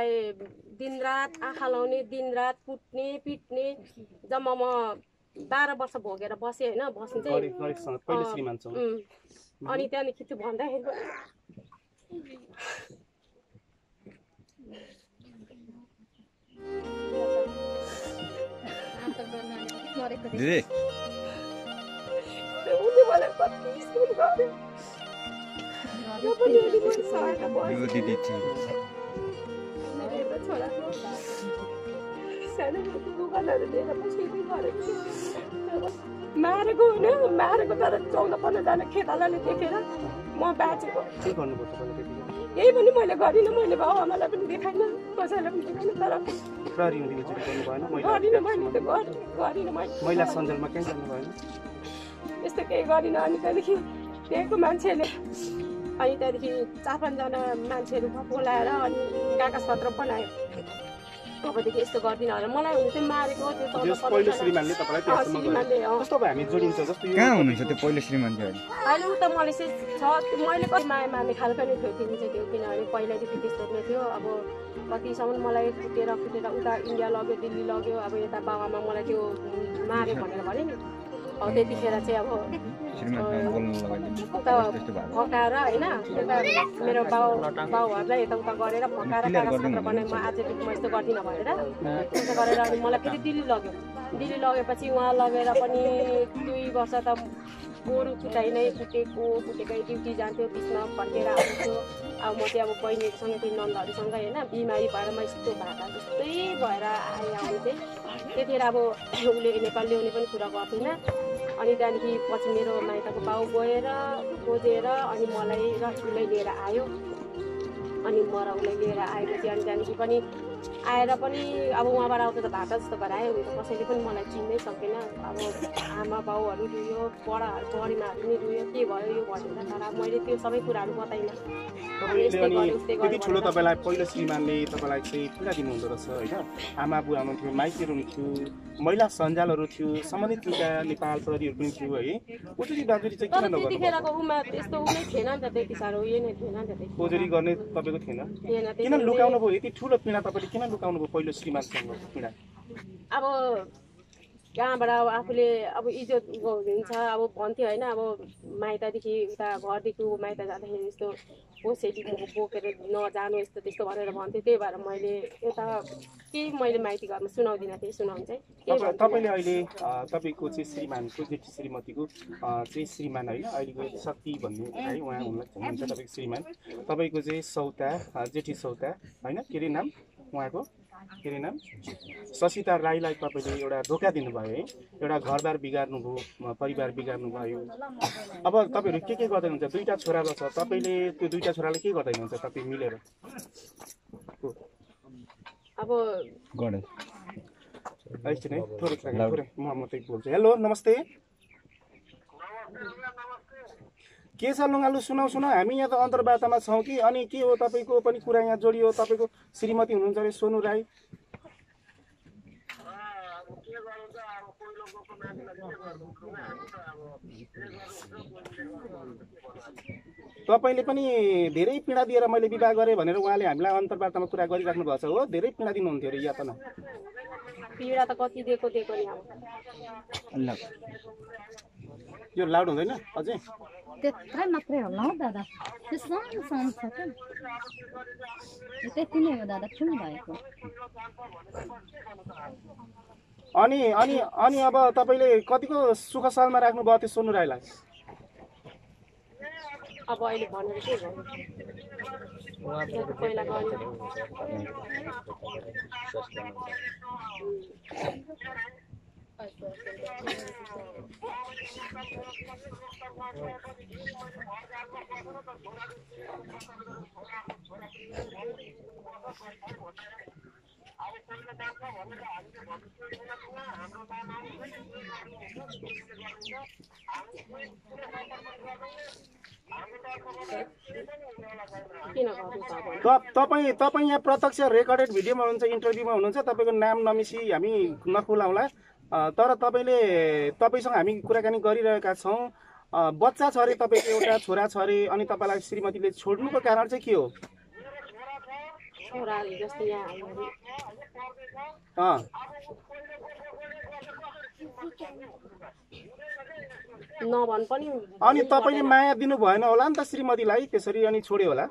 दिनरात आँखा लाउने दिनरात कुट्ने पिट्ने जम्मा म बाह्र वर्ष भोगेर बसेँ होइन बस्नु चाहिँ। अनि त्यहाँदेखि त्यो भन्दाखेरि दिदी दिदी। छोराको सानो दोकानहरू दिएर बसेको गरेको थियो मारेको होइन मारेको तर चौध पन्ध्रजना खेतालाले देखेर म बाँचेको। केही पनि मैले गरिनँ मैले बाउ आमालाई पनि देखाइनँ कसैलाई पनि देखाइनँ तर गर्नु मैले गरिनँ मैले सञ्जालमा कहीँ भएन। यस्तो केही गरिनँ अनि त्यहाँदेखि त्यहाँको मान्छेले अनि त्यहाँदेखि चार पाँचजना मान्छेहरू बोलाएर अनि कागज पत्र बनायो। अबदेखि यस्तो गर्दिनँ भनेर मलाई हुनु चाहिँ मारेको त्यो श्रीमानले अहिले? अहिले उ त मलाई चाहिँ छ। मैले कति माया मार्ने खालको नै थियो तिमी चाहिँ त्यो किनभने पहिल्यैदेखि त्यस्तो नै थियो। अब कतिसम्म मलाई कुटेर कुटेर उता इन्डिया लग्यो दिल्ली लग्यो अब यता बाबामा मलाई त्यो माऱ्यो भनेर भने नि। अब त्यतिखेर चाहिँ अब श्रीमानसँग बोल्नु लगाइदिनु फकाएर होइन यता मेरो बाउ बाउहरूलाई यताउता गरेर फकाएर कागज पत्र बनाएँ म आजदेखि म यस्तो गर्दिनँ भनेर त्यस्तो गरेर अनि मलाई फेरि दिल्ली लग्यो दिल्ली लगेपछि उहाँ लगेर पनि दुई वर्ष त गोरु कुटाइ नै कुटेको कुटेकै ड्युटी जान्थ्यो बिचमा फर्केर आउँथ्यो अब म चाहिँ अब बहिनीहरूसँग त्यो नन्दहरूसँग होइन बिमारी भएर म यस्तो भाका जस्तै भएर आएँ आउने चाहिँ त्यतिखेर अब उसले नेपाल ल्याउने पनि कुरा गर्थेन अनि त्यहाँदेखि पछि मेरो माइतको बाउ गएर खोजेर अनि मलाई र लिएर आयो। अनि म उसलाई लिएर आएपछि अनि त्यहाँदेखि पनि आएर पनि अब उहाँबाट आउँदा त भाटा जस्तो भएर हुन त कसैले पनि मलाई चिन्नै सकेन। अब आमा बाउहरू रुयो बडाहरू बडीमाहरू नि रुयो के भयो यो भनेर तर मैले त्यो सबै कुराहरू बताइनँ। त्यति ठुलो। तपाईँलाई पहिलो श्रीमानले तपाईँलाई चाहिँ पीडा दिनुहुँदो रहेछ होइन? आमा बुवा हुनुहुन्थ्यो माइतीहरू हुनुहुन्थ्यो महिला सञ्जालहरू थियो सम्बन्धित निकाय नेपाल प्रहरीहरू पनि थियो है? उजुरी बाजुरी चाहिँ किन नगर्नु त्यतिखेरको उमा त्यस्तो उ नै थिएन नि त त्यति साह्रो उयो नै थिएन नि त गर्ने तपाईँको थिएन? किन लुकाउनु भयो यति ठुलो पीडा तपाईँले किन भयो पहिलो श्रीमानसँग पीडा। अब कहाँबाट अब आफूले अब इज्जत हुन्छ अब भन्थ्यो होइन अब माइतदेखि उता घरदेखि ऊ माइत जाँदाखेरि यस्तो कोसेली बोकेर नजानु यस्तो त्यस्तो भनेर भन्थ्यो। त्यही भएर मैले यता केही मैले माइती घरमा सुनाउँदिनँ थिएँ सुनाउनु चाहिँ। तपाईँले अहिले तपाईँको चाहिँ श्रीमानको जेठी श्रीमतीको चाहिँ श्रीमान होइन अहिलेको शक्ति भन्ने है उहाँ हुनु- हुनुहुन्छ तपाईँको श्रीमान। तपाईँको चाहिँ सौता जेठी सौता होइन? के अरे नाम? उहाँको। के अरे नाम? ससिता राईलाई तपाईँले एउटा धोका दिनुभयो है। एउटा घरबार बिगार्नुभयो म- परिवार बिगार्नु भयो अब तपाईँहरू के के गर्दै हुनुहुन्छ दुईवटा छोरा छ। तपाईँले त्यो दुईवटा छोरालाई के गर्दै हुनुहुन्छ तपाईँ मिलेर। अब गणेश। एकछिन है थोरै म मात्रै बोल्छु। हेलो नमस्ते। के छ लुङ्गालु? सुनाउ सुनाउ हामी यहाँ त अन्तर्वार्तामा छौँ कि? अनि के हो तपाईँको? पनि कुरा यहाँ जोडियो। तपाईँको श्रीमती हुनुहुन्छ अरे सोनु राई। तपाईँले पनि धेरै पीडा दिएर मैले विवाह गरेँ भनेर उहाँले हामीलाई अन्तर्वार्तामा कुरा गरिराख्नु भएको छ हो। धेरै पीडा दिनुहुन्थ्यो अरे यातना पीडा त कति दिएको दिएको नि अब ल। यो लाउड हुँदैन? अझै। त्यत्रै मात्रै होला हौ दादा। त्यो सानो सानो छ क्या। त्यति नै हो दादा ठुलो भएको। अनि अनि अनि अब तपाईँले कतिको सुख सालमा राख्नु भयो त्यो सोनु राईलाई अब अहिले भनेर के गर्नु पहिला गर्नु? तपाईँ तपाईँ यहाँ प्रत्यक्ष रेकर्डेड भिडियोमा हुनुहुन्छ इन्टरभ्यूमा हुनुहुन्छ तपाईँको नाम नमिसी हामी नखुलाउँला। तर तपाईँले तपाईँसँग हामी कुराकानी गरिरहेका छौँ। बच्चा छ अरे तपाईँको एउटा छोरा छ अरे अनि तपाईँलाई श्रीमतीले छोड्नुको कारण चाहिँ के हो? अनि तपाईँले माया दिनु भएन होला नि त श्रीमतीलाई त्यसरी अनि छोड्यो होला।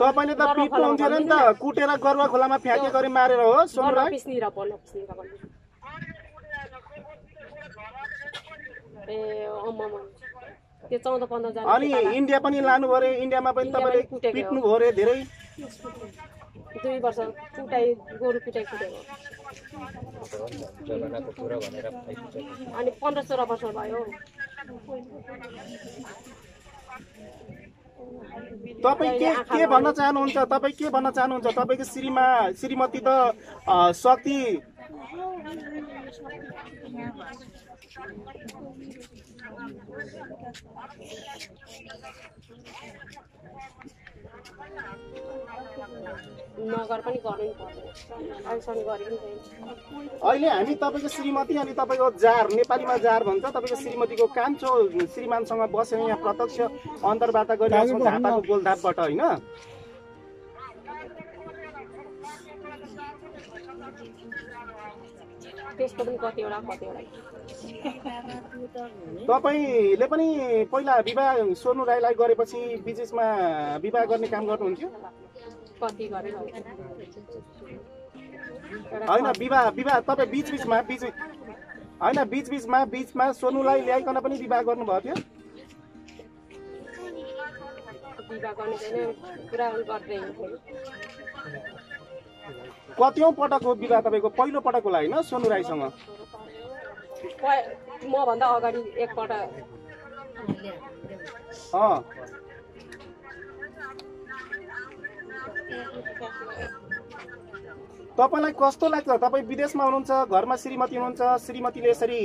तपाईँले त पिट्नुहुन्थ्यो अरे नि त। कुटेर गरुवा खोलामा फ्याँके गरी मारेर हो अनि इन्डिया पनि लानु अरे इन्डियामा पनि तपाईँले कुटेको। पिट्नु भयो अरे धेरै। दुई वर्ष कुटाइ गोरु कुटाइ कुटेको अनि पन्ध्र सोह्र वर्ष भयो। तपाईँ के के भन्न चाहनुहुन्छ? तपाईँ के भन्न चाहनुहुन्छ? तपाईँको श्रीमा श्रीमती त शक्ति नगर पनि गर्नु पर्दैन। अहिलेसम्म पनि छैन अहिले हामी तपाईँको श्रीमती अनि तपाईँको जार नेपालीमा जार भन्छ तपाईँको श्रीमतीको कान्छो श्रीमानसँग बसेर यहाँ प्रत्यक्ष अन्तर्वार्ता गरिरहेको छौँ झापाको गोलधापबाट होइन? त्यसको पनि कतिवटा कतिवटा। तपाईँले पनि पहिला विवाह सोनु राईलाई गरेपछि विदेशमा विवाह गर्ने काम गर्नुहुन्थ्यो? कति गरेर होइन विवाह विवाह तपाईँ बिच बिचमा बिच होइन बिच बिचमा बिचमा सोनुलाई ल्याइकन पनि विवाह गर्नुभएको थियो? कतिौँ पटक हो विवाह तपाईँको पहिलो पटक होला होइन सोनु राईसँग? मभन्दा अगाडि एकपल्ट। तपाईँलाई कस्तो लाग्छ? तपाईँ विदेशमा हुनुहुन्छ घरमा श्रीमती हुनुहुन्छ श्रीमतीले यसरी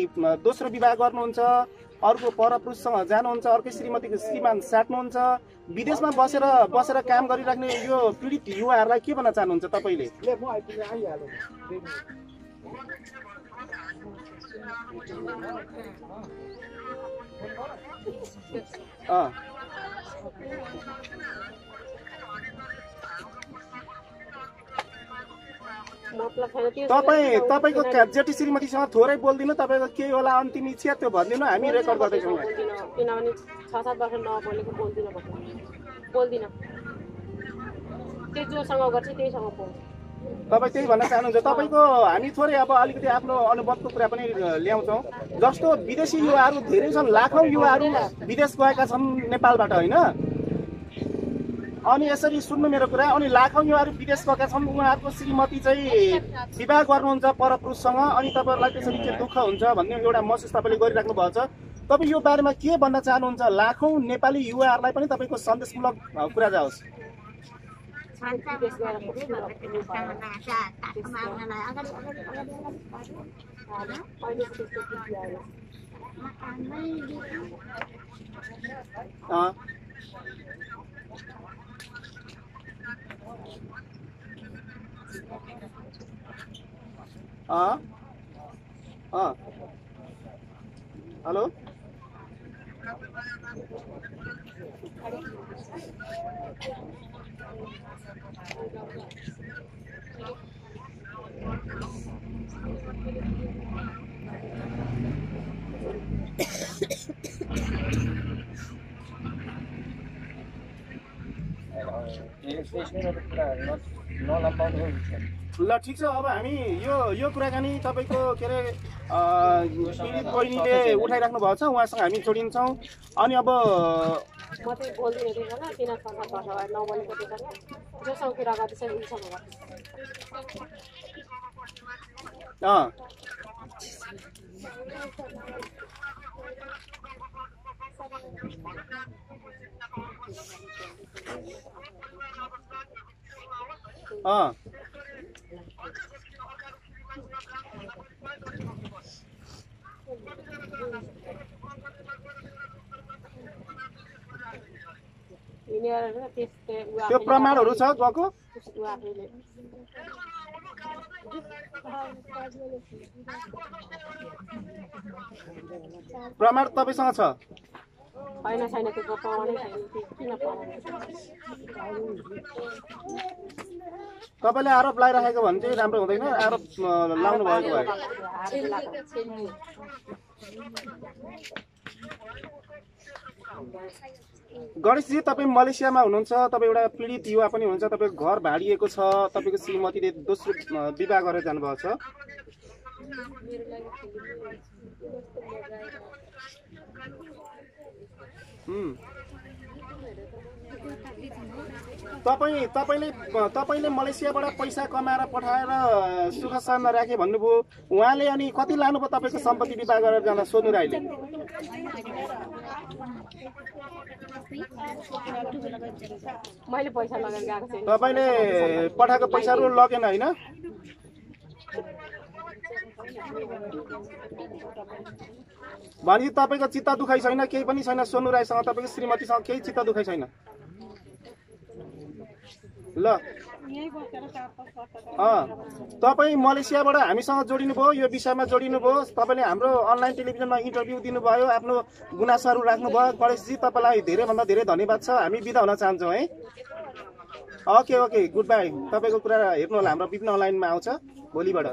दोस्रो विवाह गर्नुहुन्छ अर्को परपुरुषसँग जानुहुन्छ अर्कै श्रीमतीको श्रीमान साट्नुहुन्छ विदेशमा बसेर बसेर काम गरिराख्ने यो पीडित युवाहरूलाई के भन्न चाहनुहुन्छ तपाईँले? अँ। तपाईँ तपाईँको जेठी श्रीमतीसँग थोरै बोलिदिनु तपाईँको केही होला अन्तिम इच्छा त्यो भनिदिनु हामी रेकर्ड गर्दैछौँ। किनभने छ सात वर्ष नबोलेको बोल्दिनँ बोल्दिनँ। त्यो जोसँग गर्छ त्यहीसँग तपाईँ त्यही भन्न चाहनुहुन्छ। तपाईँको हामी थोरै अब अलिकति आफ्नो अनुभवको कुरा पनि ल्याउँछौँ। जस्तो विदेशी युवाहरू धेरै छन् लाखौँ युवाहरू विदेश गएका छन् नेपालबाट होइन? अनि यसरी सुन्नु मेरो कुरा अनि लाखौँ युवाहरू विदेश गएका छन् उहाँहरूको श्रीमती चाहिँ विवाह गर्नुहुन्छ परपुरुषसँग अनि तपाईँहरूलाई त्यसरी के दुःख हुन्छ भन्ने एउटा महसुस तपाईँले गरिराख्नु भएको छ। तपाईँ यो बारेमा के भन्न चाहनुहुन्छ? लाखौँ नेपाली युवाहरूलाई पनि तपाईँको सन्देशमूलक कुरा जाओस्। विदेश गएर पनि ल ठिक छ अब हामी यो यो कुराकानी तपाईँको के अरे पीडित बहिनीले उठाइराख्नु भएको छ उहाँसँग हामी जोडिन्छौँ। अनि अब म चाहिँ बोल्दिनँ त्यसमा किन छ सात वर्ष भयो नबोलेको त्यसमा जोसँग कुरा गर्दैछ उसँग गर्दैछ अँ अँ। हिँडेर त्यो प्रमाणहरू छ गएको प्रमाण तपाईँसँग छ। छैन पाउने छैन किन तपाईँले आरोप लगाइराखेको भने चाहिँ राम्रो हुँदैन। आरोप लाउनु भएको भए। गणेशजी तपाईँ मलेसियामा हुनुहुन्छ तपाईँ एउटा पीडित युवा पनि हुनुहुन्छ तपाईँको घर भाँडिएको छ तपाईँको श्रीमतीले दोस्रो विवाह गरेर जानुभएको छ। तपाईँ तपाईँले तपाईँले मलेसियाबाट पैसा कमाएर पठाएर सुख शान्त राखेँ भन्नुभयो। उहाँले अनि कति लानुभयो तपाईँको सम्पत्ति विवाह गरेर जाँदा सोध्नु गएको छैन तपाईँले पठाएको पैसाहरू लगेन होइन? भनेपछि तपाईँको चित्त दुखाइ छैन केही पनि छैन सोनु राईसँग तपाईँको श्रीमतीसँग केही चित्त दुखाइ छैन। ल। तपाईँ मलेसियाबाट हामीसँग जोडिनुभयो यो विषयमा जोडिनुभयो तपाईँले हाम्रो अनलाइन टेलिभिजनमा इन्टरभ्यू दिनुभयो आफ्नो गुनासाहरू राख्नुभयो। गणेशजी तपाईँलाई धेरैभन्दा धेरै धन्यवाद छ। हामी बिदा हुन चाहन्छौँ है। ओके ओके गुड बाई तपाईँको कुरा हेर्नु होला हाम्रो विभिन्न अनलाइनमा आउँछ भोलिबाट।